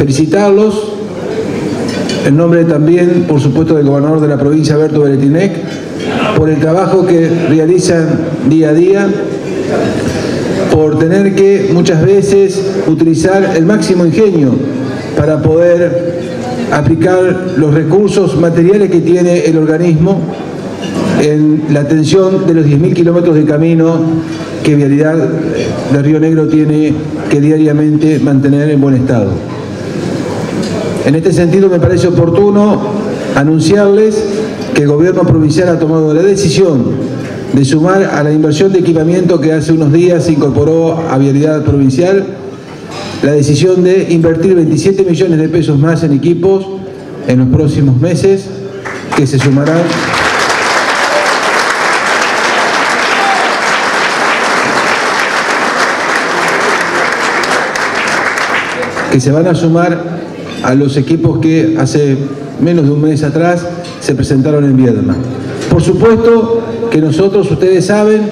felicitarlos, en nombre también, por supuesto, del gobernador de la provincia, Alberto Beretinec, por el trabajo que realizan día a día, por tener que muchas veces utilizar el máximo ingenio para poder aplicar los recursos materiales que tiene el organismo en la atención de los 10.000 kilómetros de camino que Vialidad de Río Negro tiene que diariamente mantener en buen estado. En este sentido me parece oportuno anunciarles que el gobierno provincial ha tomado la decisión de sumar a la inversión de equipamiento que hace unos días se incorporó a Vialidad Provincial, la decisión de invertir 27 millones de pesos más en equipos en los próximos meses, que se sumarán que se van a sumar a los equipos que hace menos de un mes atrás se presentaron en Viedma. Por supuesto que nosotros, ustedes saben,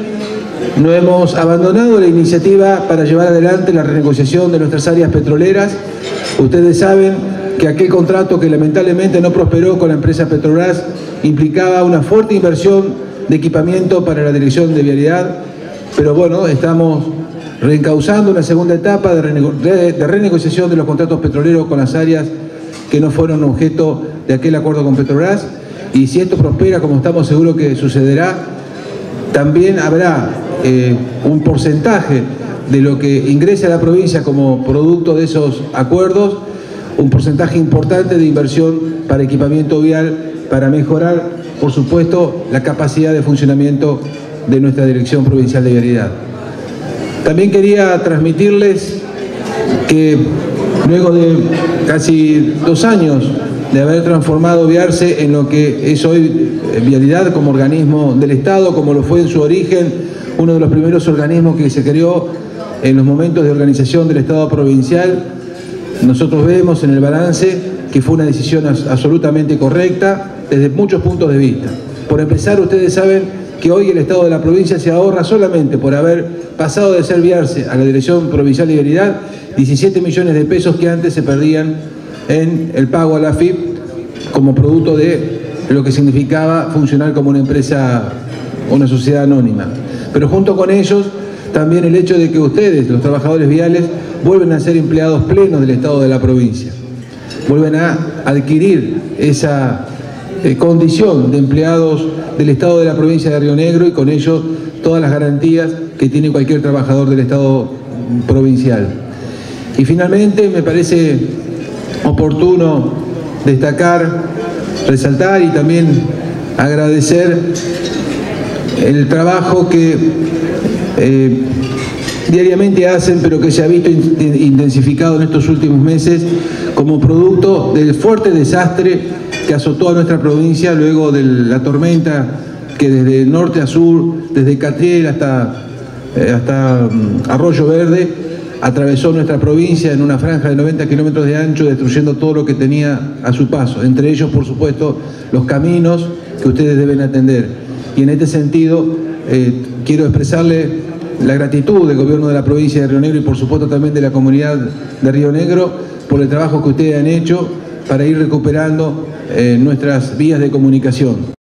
no hemos abandonado la iniciativa para llevar adelante la renegociación de nuestras áreas petroleras. Ustedes saben que aquel contrato que lamentablemente no prosperó con la empresa Petrobras implicaba una fuerte inversión de equipamiento para la dirección de vialidad, pero bueno, estamos reencauzando una segunda etapa de, renegociación de los contratos petroleros con las áreas que no fueron objeto de aquel acuerdo con Petrobras y si esto prospera, como estamos seguros que sucederá, también habrá eh, un porcentaje de lo que ingrese a la provincia como producto de esos acuerdos, un porcentaje importante de inversión para equipamiento vial, para mejorar, por supuesto, la capacidad de funcionamiento de nuestra Dirección Provincial de Vialidad. También quería transmitirles que luego de casi dos años de haber transformado Viarse en lo que es hoy Vialidad como organismo del Estado, como lo fue en su origen, uno de los primeros organismos que se creó en los momentos de organización del Estado provincial, nosotros vemos en el balance que fue una decisión absolutamente correcta desde muchos puntos de vista. Por empezar, ustedes saben que hoy el Estado de la provincia se ahorra solamente por haber pasado de ser viarse a la Dirección Provincial de Vialidad 17 millones de pesos que antes se perdían en el pago a la FIP como producto de lo que significaba funcionar como una empresa, una sociedad anónima. Pero junto con ellos, también el hecho de que ustedes, los trabajadores viales, vuelven a ser empleados plenos del Estado de la provincia. Vuelven a adquirir esa eh, condición de empleados del Estado de la provincia de Río Negro y con ello todas las garantías que tiene cualquier trabajador del Estado provincial. Y finalmente me parece oportuno destacar, resaltar y también agradecer el trabajo que eh, diariamente hacen, pero que se ha visto intensificado en estos últimos meses como producto del fuerte desastre que azotó a nuestra provincia luego de la tormenta que desde norte a sur, desde Catriel hasta, eh, hasta mm, Arroyo Verde, atravesó nuestra provincia en una franja de 90 kilómetros de ancho, destruyendo todo lo que tenía a su paso, entre ellos, por supuesto, los caminos que ustedes deben atender. Y en este sentido, eh, quiero expresarle la gratitud del gobierno de la provincia de Río Negro y por supuesto también de la comunidad de Río Negro por el trabajo que ustedes han hecho para ir recuperando eh, nuestras vías de comunicación.